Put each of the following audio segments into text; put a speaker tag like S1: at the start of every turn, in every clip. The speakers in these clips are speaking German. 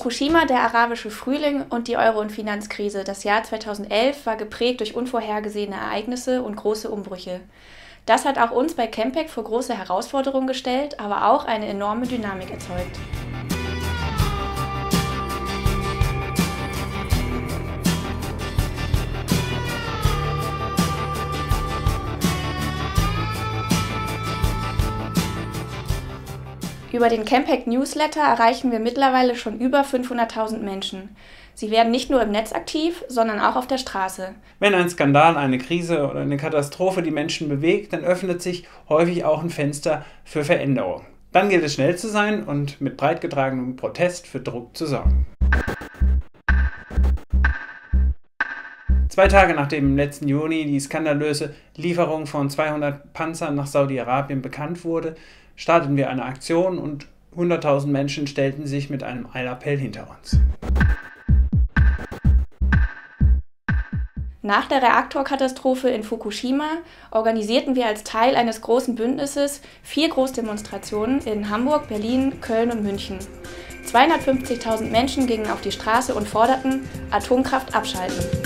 S1: Fukushima, der arabische Frühling und die Euro- und Finanzkrise. Das Jahr 2011 war geprägt durch unvorhergesehene Ereignisse und große Umbrüche. Das hat auch uns bei Campec vor große Herausforderungen gestellt, aber auch eine enorme Dynamik erzeugt. Über den Campact Newsletter erreichen wir mittlerweile schon über 500.000 Menschen. Sie werden nicht nur im Netz aktiv, sondern auch auf der Straße.
S2: Wenn ein Skandal, eine Krise oder eine Katastrophe die Menschen bewegt, dann öffnet sich häufig auch ein Fenster für Veränderung. Dann gilt es schnell zu sein und mit breit getragenem Protest für Druck zu sorgen. Zwei Tage nachdem im letzten Juni die skandalöse Lieferung von 200 Panzern nach Saudi-Arabien bekannt wurde, starteten wir eine Aktion und 100.000 Menschen stellten sich mit einem Eilappell hinter uns.
S1: Nach der Reaktorkatastrophe in Fukushima organisierten wir als Teil eines großen Bündnisses vier Großdemonstrationen in Hamburg, Berlin, Köln und München. 250.000 Menschen gingen auf die Straße und forderten Atomkraft abschalten.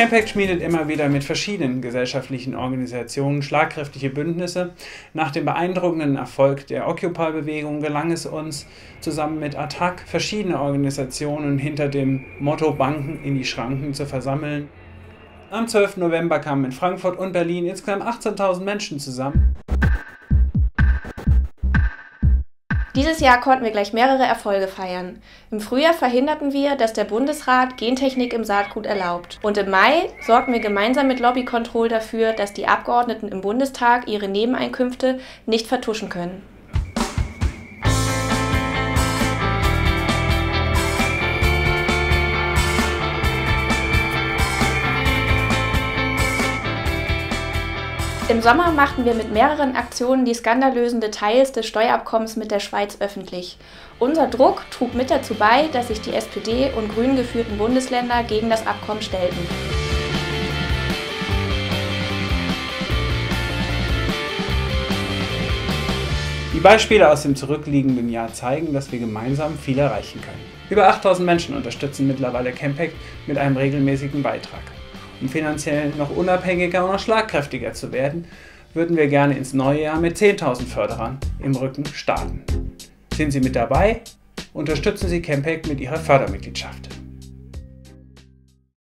S2: Campact schmiedet immer wieder mit verschiedenen gesellschaftlichen Organisationen schlagkräftige Bündnisse. Nach dem beeindruckenden Erfolg der Occupy-Bewegung gelang es uns, zusammen mit ATTAC verschiedene Organisationen hinter dem Motto Banken in die Schranken zu versammeln. Am 12. November kamen in Frankfurt und Berlin insgesamt 18.000 Menschen zusammen.
S1: Dieses Jahr konnten wir gleich mehrere Erfolge feiern. Im Frühjahr verhinderten wir, dass der Bundesrat Gentechnik im Saatgut erlaubt. Und im Mai sorgten wir gemeinsam mit Lobby Control dafür, dass die Abgeordneten im Bundestag ihre Nebeneinkünfte nicht vertuschen können. Im Sommer machten wir mit mehreren Aktionen die skandalösen Details des Steuerabkommens mit der Schweiz öffentlich. Unser Druck trug mit dazu bei, dass sich die SPD und Grünen geführten Bundesländer gegen das Abkommen stellten.
S2: Die Beispiele aus dem zurückliegenden Jahr zeigen, dass wir gemeinsam viel erreichen können. Über 8000 Menschen unterstützen mittlerweile Campact mit einem regelmäßigen Beitrag um finanziell noch unabhängiger und noch schlagkräftiger zu werden, würden wir gerne ins neue Jahr mit 10.000 Förderern im Rücken starten. Sind Sie mit dabei? Unterstützen Sie Campact mit Ihrer Fördermitgliedschaft.